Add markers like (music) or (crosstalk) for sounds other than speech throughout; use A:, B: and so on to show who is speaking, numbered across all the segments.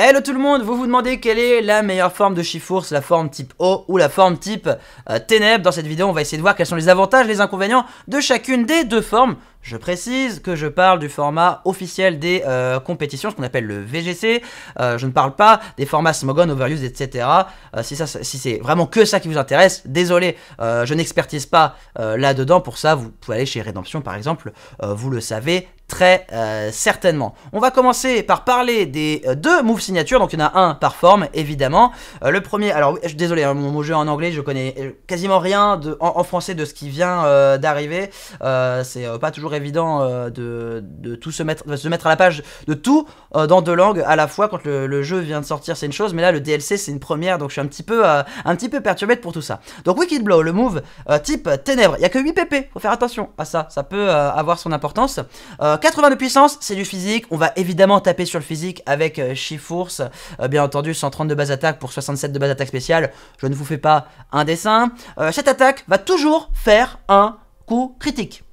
A: Hello tout le monde, vous vous demandez quelle est la meilleure forme de Chifours, la forme type O ou la forme type euh, Ténèbres Dans cette vidéo, on va essayer de voir quels sont les avantages les inconvénients de chacune des deux formes. Je précise que je parle du format officiel des euh, compétitions, ce qu'on appelle le VGC. Euh, je ne parle pas des formats Smogon, Overuse, etc. Euh, si c'est vraiment que ça qui vous intéresse, désolé, je n'expertise pas là-dedans. Pour ça, vous pouvez aller chez Redemption, par exemple. vous le savez très certainement. On va commencer par parler des deux moves signatures. Donc il y en a un par forme, évidemment. le premier, alors je désolé, hein, mon, jeu en anglais, je connais quasiment rien en, français de ce qui vient d'arriver. c'est pas toujours évident euh, de, tout se mettre, à la page de tout euh, dans deux langues à la fois quand le, jeu vient de sortir c'est une chose mais là le DLC c'est une première donc je suis un petit peu euh, un perturbé pour tout ça donc Wicked Blow le move type ténèbres il y a que 8 pp faut faire attention à ça ça peut avoir son importance 80 de puissance c'est du physique. On va évidemment taper sur le physique avec Shiforce bien entendu 130 de base attaque pour 67 de base attaque spéciale. Je ne vous fais pas un dessin. Cette attaque va toujours faire un coup critique.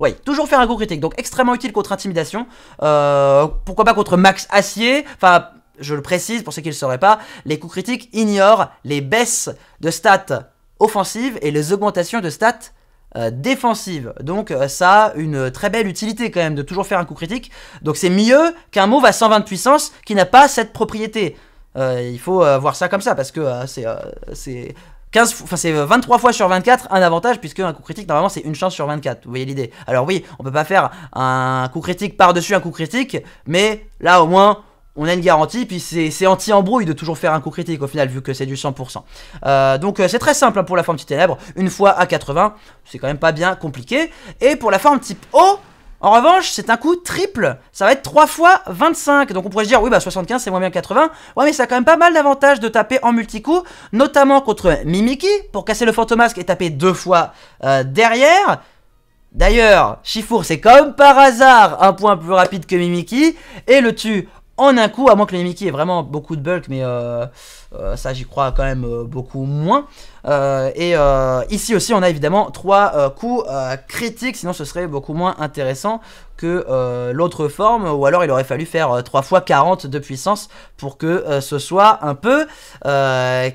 A: Oui, toujours faire un coup critique, donc extrêmement utile contre intimidation. Euh, pourquoi pas contre max acier. Enfin, je le précise pour ceux qui ne le sauraient pas, les coups critiques ignorent les baisses de stats offensives et les augmentations de stats euh, défensives. Donc euh, ça a une très belle utilité quand même de toujours faire un coup critique. Donc c'est mieux qu'un move à 120 de puissance qui n'a pas cette propriété. il faut voir ça comme ça parce que c'est 15, enfin c'est 23 fois sur 24 un avantage puisque un coup critique normalement c'est une chance sur 24. Vous voyez l'idée? Alors oui, on peut pas faire un coup critique par-dessus un coup critique, mais là au moins on a une garantie, puis c'est anti-embrouille de toujours faire un coup critique au final, vu que c'est du 100%. Euh, donc euh, c'est très simple hein, pour la forme type ténèbres, une fois à 80, c'est quand même pas bien compliqué. Et pour la forme type O, en revanche, c'est un coup triple. Ça va être 3 fois 25. Donc on pourrait se dire, oui, bah 75, c'est moins bien 80. Ouais, mais ça a quand même pas mal d'avantages de taper en multi-coup, notamment contre Mimiki, pour casser le fantomasque et taper deux fois euh, derrière. D'ailleurs, Shifour, c'est comme par hasard un point plus rapide que Mimiki, et le tue en un coup, à moins que le Mimiki ait vraiment beaucoup de bulk, mais euh, euh, ça j'y crois quand même euh, beaucoup moins. et ici aussi on a évidemment trois coups critiques, sinon ce serait beaucoup moins intéressant que l'autre forme, ou alors il aurait fallu faire 3 fois 40 de puissance pour que ce soit un peu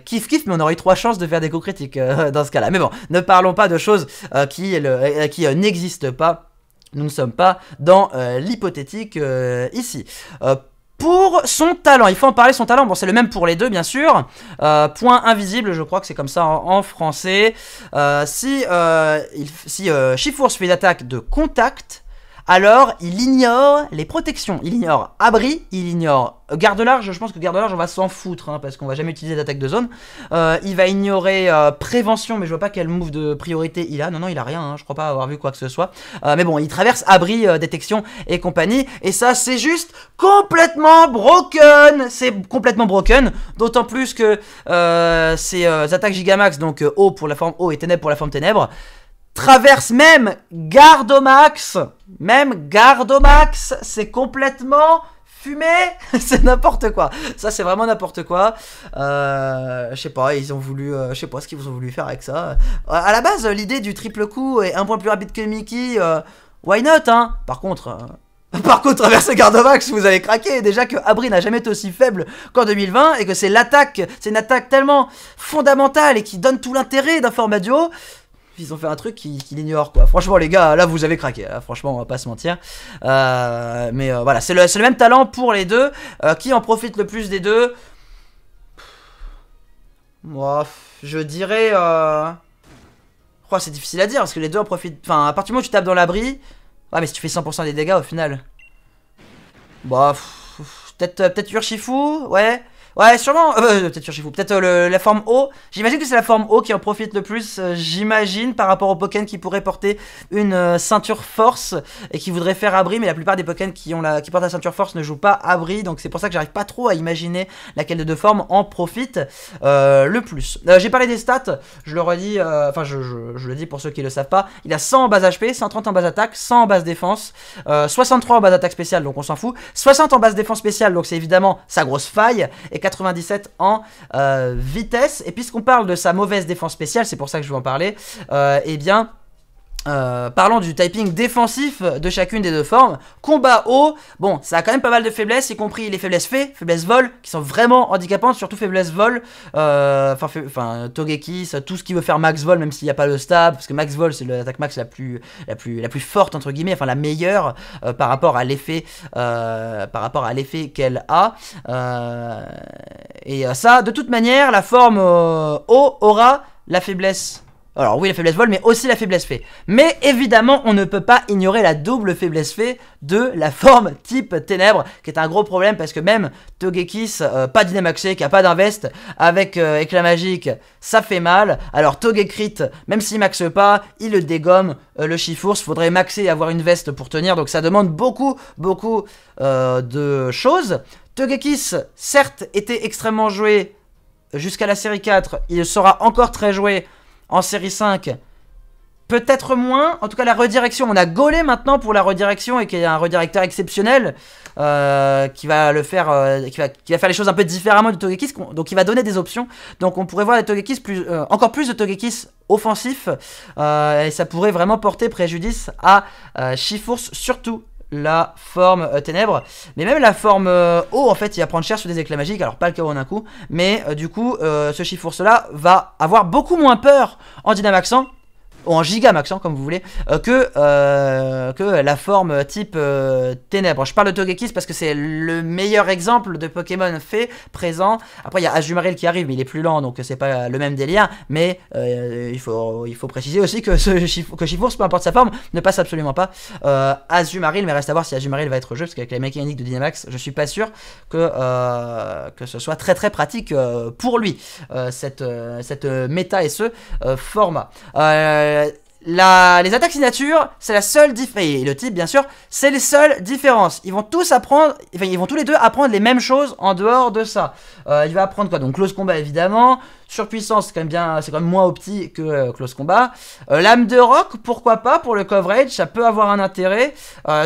A: kiff kiff, mais on aurait eu 3 chances de faire des coups critiques (laughs) dans ce cas-là. Mais bon, ne parlons pas de choses qui, qui n'existent pas. Nous ne sommes pas dans l'hypothétique ici. Pour son talent, il faut en parler, son talent, bon c'est le même pour les deux bien sûr, euh, point invisible, je crois que c'est comme ça en, français, euh, si, euh, si fait une attaque de contact, alors il ignore les protections, il ignore abri, il ignore garde large, je pense que garde large on va s'en foutre, hein, parce qu'on va jamais utiliser d'attaque de zone, euh, il va ignorer euh, prévention, mais je vois pas quel move de priorité il a, non non il a rien, hein, je crois pas avoir vu quoi que ce soit, euh, mais bon il traverse abri, détection et compagnie, et ça c'est juste complètement broken, c'est complètement broken, d'autant plus que ces attaques gigamax, donc haut pour la forme haut et ténèbres pour la forme ténèbres, traverse même Gardomax. Même Gardomax, c'est complètement fumé. (laughs) c'est n'importe quoi. Ça, c'est vraiment n'importe quoi. Euh, je sais pas, ils ont voulu. Euh, je sais pas ce qu'ils ont voulu faire avec ça. Euh, à la base, l'idée du triple coup et un point plus rapide que Mickey, why not, hein? Par contre. (laughs) Par contre, traverser Gardomax, vous allez craquer. Déjà que Abri n'a jamais été aussi faible qu'en 2020 et que c'est l'attaque, c'est une attaque tellement fondamentale et qui donne tout l'intérêt d'un format duo ils ont fait un truc qui, qui l'ignore quoi. Franchement les gars, là vous avez craqué. franchement on va pas se mentir. Euh, mais euh, voilà, c'est le, même talent pour les deux. Euh, qui en profite le plus des deux? Moi, je dirais... Oh, c'est difficile à dire parce que les deux en profitent... Enfin, à partir du moment où tu tapes dans l'abri... Ouais mais si tu fais 100% des dégâts au final... Bah... Peut-être peut-être Urshifu, ouais. Ouais, sûrement. Euh, peut-être sur Peut-être euh, la forme O. J'imagine que c'est la forme O qui en profite le plus. Euh, j'imagine par rapport aux Pokémon qui pourraient porter une euh, ceinture force et qui voudraient faire abri. Mais la plupart des Pokémon qui, qui portent la ceinture force ne jouent pas abri. Donc c'est pour ça que j'arrive pas trop à imaginer laquelle de deux formes en profite le plus. J'ai parlé des stats. Je le redis. Enfin, je, je, le dis pour ceux qui le savent pas. Il a 100 en base HP, 130 en base attaque, 100 en base défense, 63 en base attaque spéciale. Donc on s'en fout. 60 en base défense spéciale. Donc c'est évidemment sa grosse faille. Et 97 en euh, vitesse. Et puisqu'on parle de sa mauvaise défense spéciale, c'est pour ça que je veux en parler, euh, eh bien... euh, parlons du typing défensif de chacune des deux formes. Combat haut, bon, ça a quand même pas mal de faiblesses, y compris les faiblesses fait, faiblesses vol, qui sont vraiment handicapantes, surtout faiblesses vol. Euh, enfin, enfin, Togeki, tout ce qui veut faire max vol, même s'il n'y a pas le stab, parce que max vol c'est l'attaque max la plus, la plus, la plus forte entre guillemets, enfin la meilleure euh, par rapport à l'effet, par rapport à l'effet qu'elle a. et ça, de toute manière, la forme haut aura la faiblesse alors oui, la faiblesse vol, mais aussi la faiblesse fait. Mais évidemment, on ne peut pas ignorer la double faiblesse fait de la forme type ténèbres, qui est un gros problème parce que même Togekis, euh, pas dynamaxé, qui a pas d'invest, avec euh, éclat magique, ça fait mal. Alors Togekrit, même s'il maxe pas, il le dégomme, euh, le Chifours, faudrait maxer et avoir une veste pour tenir, donc ça demande beaucoup, beaucoup de choses. Togekis, certes, était extrêmement joué jusqu'à la série 4, il sera encore très joué en série 5, peut-être moins. En tout cas, la redirection, on a gaulé maintenant pour la redirection et qui est un redirecteur exceptionnel euh, qui va le faire, euh, qui, va, faire les choses un peu différemment du Togekis. Donc, il va donner des options. Donc, on pourrait voir euh, encore plus de Togekis offensifs et ça pourrait vraiment porter préjudice à Shifours, surtout la forme euh, ténèbres. Mais même la forme euh, eau, en fait, il va prendre cher sur des éclats magiques. Alors, pas le chaos d'un coup. Mais euh, du coup, ce chiffre là va avoir beaucoup moins peur en dynamaxant ou en gigamaxant comme vous voulez, euh, que, euh, que la forme type euh, ténèbres. Je parle de Togekis parce que c'est le meilleur exemple de Pokémon fait, présent. Après, il y a Azumaril qui arrive, mais il est plus lent, donc c'est pas le même délire. Mais il, faut, il faut préciser aussi que, ce que peu importe sa forme, ne passe absolument pas Azumaril, mais reste à voir si Azumaril va être jeu, parce qu'avec la mécanique de Dynamax, je suis pas sûr que, que ce soit très très pratique pour lui, cette, cette méta et ce format. Euh, les attaques signature, c'est la seule différence. Et le type, bien sûr, c'est les seules différences. Ils vont tous apprendre, enfin, ils vont tous les deux apprendre les mêmes choses en dehors de ça. Euh, il va apprendre quoi? Donc, close combat, évidemment. Surpuissance, c'est quand même bien, c'est quand moins opti que euh, close combat. Lame de rock, pourquoi pas pour le coverage, ça peut avoir un intérêt.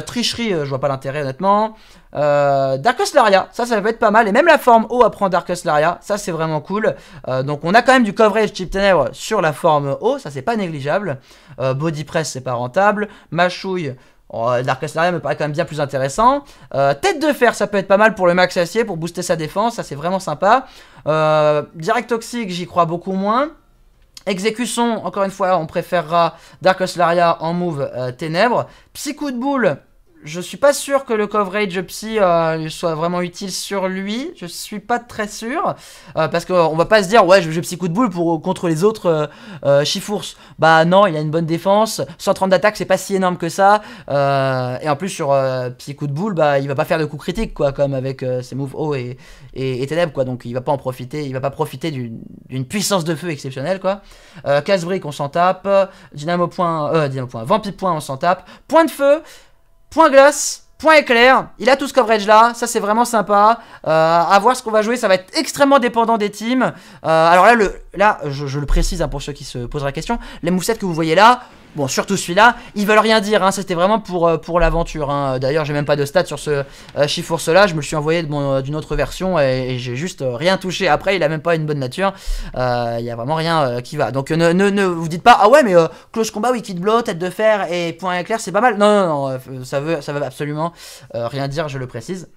A: tricherie, je vois pas l'intérêt honnêtement. Euh, Laria, ça, ça peut être pas mal. Et même la forme haut apprend Darkus Laria, ça c'est vraiment cool. Euh, donc on a quand même du coverage chip ténèbres sur la forme haut, ça c'est pas négligeable. Euh, body press c'est pas rentable. Machouille, oh, Darkus Laria me paraît quand même bien plus intéressant. Euh, tête de fer, ça peut être pas mal pour le max acier, pour booster sa défense, ça c'est vraiment sympa. direct toxique, j'y crois beaucoup moins. Exécution, encore une fois, on préférera Darkus Laria en move ténèbres. Psycho de boule, je suis pas sûr que le coverage psy euh, soit vraiment utile sur lui. Je suis pas très sûr. Euh, parce qu'on va pas se dire, ouais, je vais psy coup de boule pour, contre les autres euh, euh. Bah non, il a une bonne défense. 130 d'attaque, c'est pas si énorme que ça. et en plus, sur psy coup de boule, bah il va pas faire de coups critiques, quoi, comme avec ses moves haut et, et, ténèbres, quoi. Donc il va pas en profiter. Il va pas profiter d'une puissance de feu exceptionnelle, quoi. Casse-brique, on s'en tape. Dynamo point, euh, dynamo point. Vampire point, on s'en tape. Point de feu. Point glace, point éclair, il a tout ce coverage là, ça c'est vraiment sympa. Euh, à voir ce qu'on va jouer, ça va être extrêmement dépendant des teams. Euh, alors là, le, là je, le précise hein, pour ceux qui se poseraient la question, les moussettes que vous voyez là, Bon, surtout celui-là, ils veulent rien dire, hein, c'était vraiment pour, euh, l'aventure. Hein. D'ailleurs, j'ai même pas de stats sur ce euh, chiffre là, je me le suis envoyé euh, d'une autre version et, j'ai juste rien touché. Après, il a même pas une bonne nature, il y a vraiment rien qui va. Donc ne, ne, vous dites pas, ah ouais, mais close combat, wicked blow, tête de fer et point éclair, c'est pas mal. Non, non, non, ça veut, absolument rien dire, je le précise.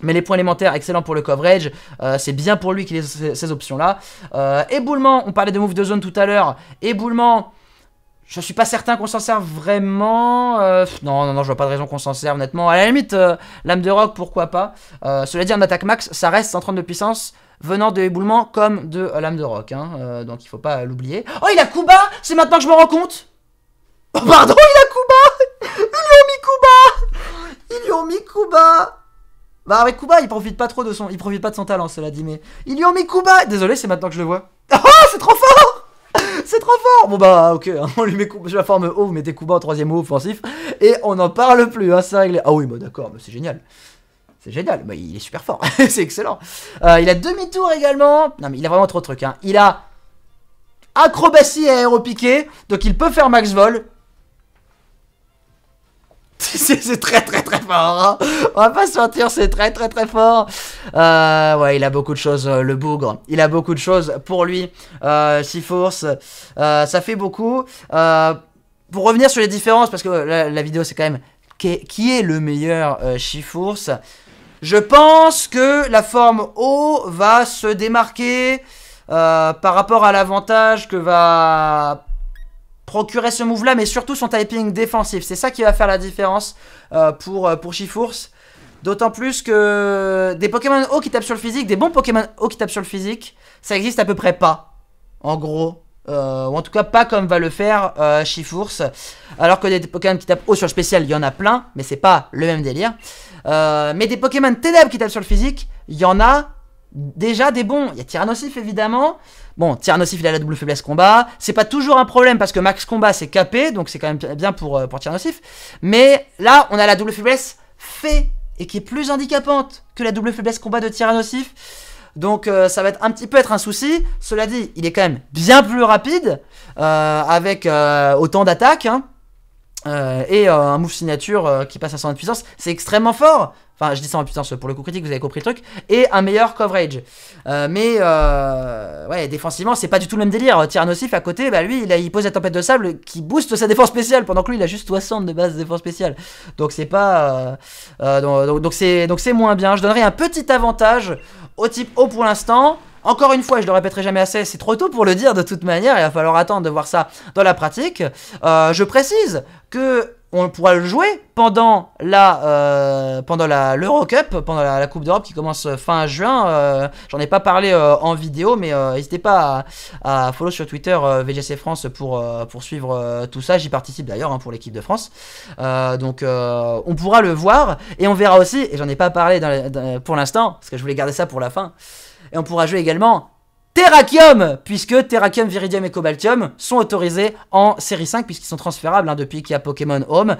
A: Mais les points élémentaires, excellent pour le coverage. c'est bien pour lui qu'il ait ces, ces options-là. éboulement, on parlait de move de zone tout à l'heure. Éboulement, je suis pas certain qu'on s'en serve vraiment. Euh, non, non, non, je vois pas de raison qu'on s'en serve, honnêtement. À la limite, euh, lame de rock, pourquoi pas. Euh, cela dit, en attaque max, ça reste 130 de puissance, venant de éboulement comme de lame de rock. Hein, donc il faut pas l'oublier. Oh, il a Kuba C'est maintenant que je me rends compte Oh, pardon, il a Kuba Ils lui ont mis Kuba Ils lui ont mis Kuba Bah, avec Kuba, il profite pas trop de son. Il profite pas de son talent, cela dit, mais. Ils lui ont mis Kuba Désolé, c'est maintenant que je le vois. (laughs) Oh, c'est trop fort c'est trop fort Bon bah ok, (laughs) on lui met la forme haut, vous mettez Kuba en troisième haut offensif, et on n'en parle plus, hein, c'est réglé. Ah oui, bah d'accord, c'est génial. C'est génial, bah, il est super fort, (laughs) c'est excellent. Euh, il a demi-tour également. Non mais il a vraiment trop de trucs. Hein. Il a acrobatie et aéropiqué, donc il peut faire max vol. (laughs) c'est très très très fort. Hein. On va pas se mentir, c'est très très très fort. Euh, ouais, il a beaucoup de choses, euh, le bougre. Il a beaucoup de choses pour lui. Euh, euh, ça fait beaucoup. pour revenir sur les différences, parce que la, vidéo c'est quand même qui est, le meilleur euh, je pense que la forme O va se démarquer par rapport à l'avantage que va procurer ce move là, mais surtout son typing défensif. C'est ça qui va faire la différence euh, pour, pour Shiforce. D'autant plus que des Pokémon O qui tapent sur le physique, des bons Pokémon O qui tapent sur le physique, ça existe à peu près pas. En gros, euh, ou en tout cas pas comme va le faire euh. Alors que des Pokémon qui tapent haut sur le spécial, il y en a plein, mais c'est pas le même délire. Euh, mais des Pokémon ténèbres qui tapent sur le physique, il y en a déjà des bons. Il y a Tyrannosif évidemment. Bon, Tyrannosif il a la double faiblesse combat. C'est pas toujours un problème parce que max combat c'est capé, donc c'est quand même bien pour, pour Tyrannosif. Mais là, on a la double faiblesse fait et qui est plus handicapante que la double faiblesse combat de Tyrannosif. Donc euh, ça va être un petit peu être un souci. Cela dit, il est quand même bien plus rapide, euh, avec euh, autant d'attaques, hein. et un move signature qui passe à 100 de puissance. C'est extrêmement fort. Enfin, je dis ça en puissance pour le coup critique, vous avez compris le truc. Et un meilleur coverage. mais, ouais, défensivement, c'est pas du tout le même délire. Tyrannosif à côté, bah lui, il, pose la tempête de sable qui booste sa défense spéciale, pendant que lui, il a juste 60 de base de défense spéciale. Donc c'est pas. donc c'est donc c'est moins bien. Je donnerais un petit avantage au type O pour l'instant. Encore une fois, je le répéterai jamais assez, c'est trop tôt pour le dire de toute manière, il va falloir attendre de voir ça dans la pratique. Euh, je précise que on pourra le jouer pendant la euh, pendant la l'Eurocup, pendant la, Coupe d'Europe qui commence fin juin. Euh, j'en ai pas parlé en vidéo, mais n'hésitez pas à, follow sur Twitter VGC France pour, pour suivre tout ça. J'y participe d'ailleurs hein, pour l'équipe de France. donc on pourra le voir et on verra aussi. Et j'en ai pas parlé pour l'instant parce que je voulais garder ça pour la fin. Et on pourra jouer également Terrakium, puisque Terrakium, Viridium et Cobaltium sont autorisés en série 5, puisqu'ils sont transférables hein, depuis qu'il y a Pokémon Home.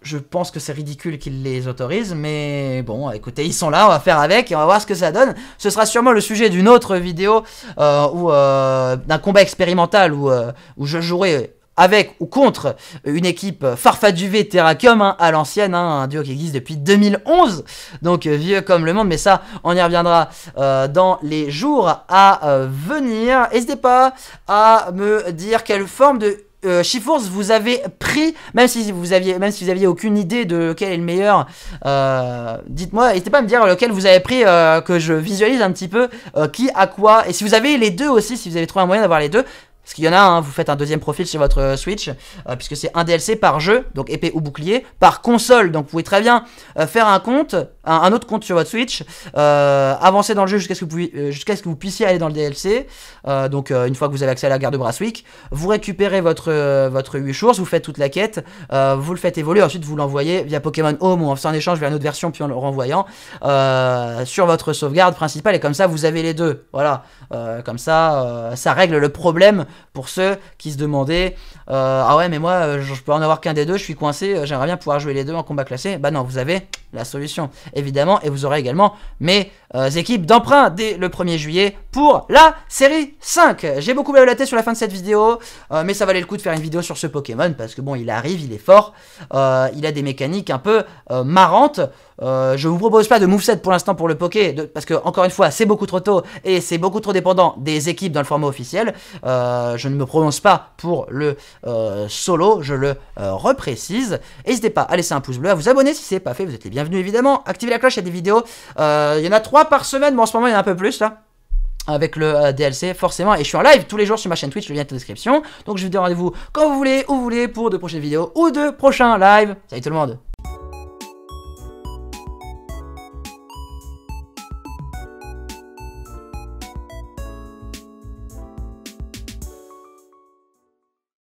A: Je pense que c'est ridicule qu'ils les autorisent, mais bon, écoutez, ils sont là, on va faire avec et on va voir ce que ça donne. Ce sera sûrement le sujet d'une autre vidéo euh, ou euh, d'un combat expérimental où, euh, où je jouerai avec ou contre une équipe Farfaduvé Terrakium hein, à l'ancienne, hein, un duo qui existe depuis 2011, donc euh, vieux comme le monde, mais ça on y reviendra euh, dans les jours à euh, venir. N'hésitez pas à me dire quelle forme de euh, vous avez pris, même si vous aviez, même si vous aviez aucune idée de lequel est le meilleur, dites-moi, n'hésitez pas à me dire lequel vous avez pris, que je visualise un petit peu qui a quoi, et si vous avez les deux aussi, si vous avez trouvé un moyen d'avoir les deux, parce qu'il y en a, hein, vous faites un deuxième profil sur votre euh, Switch, euh, puisque c'est un DLC par jeu, donc épée ou bouclier, par console. Donc vous pouvez très bien euh, faire un compte, un, autre compte sur votre Switch, avancer dans le jeu jusqu'à ce, que vous, vous puissiez aller dans le DLC. donc une fois que vous avez accès à la gare de Brasswick, vous récupérez votre, votre 8 jours, vous faites toute la quête, vous le faites évoluer, ensuite vous l'envoyez via Pokémon Home ou en faisant un échange vers une autre version, puis en le renvoyant sur votre sauvegarde principale, et comme ça vous avez les deux. Voilà, comme ça, ça règle le problème pour ceux qui se demandaient euh, Ah ouais, mais moi, euh, je peux en avoir qu'un des deux, je suis coincé, euh, j'aimerais bien pouvoir jouer les deux en combat classé. Bah non, vous avez la solution, évidemment, et vous aurez également mes équipes d'emprunt dès le 1er juillet pour la série 5. J'ai beaucoup tête sur la fin de cette vidéo, mais ça valait le coup de faire une vidéo sur ce Pokémon parce que bon, il arrive, il est fort, il a des mécaniques un peu marrantes. Euh, je vous propose pas de moveset pour l'instant pour le Poké, parce que encore une fois, c'est beaucoup trop tôt et c'est beaucoup trop dépendant des équipes dans le format officiel. Euh, je ne me prononce pas pour le euh, solo, je le reprécise. N'hésitez pas à laisser un pouce bleu, à vous abonner si c'est pas fait, vous êtes les bienvenus évidemment. Activez la cloche, il y a des vidéos. Il y en a trois par semaine, bon en ce moment il y en a un peu plus là avec le DLC forcément. Et je suis en live tous les jours sur ma chaîne Twitch, le lien est en description. Donc je vous dis rendez-vous quand vous voulez, où vous voulez pour de prochaines vidéos ou de prochains lives. Salut tout le monde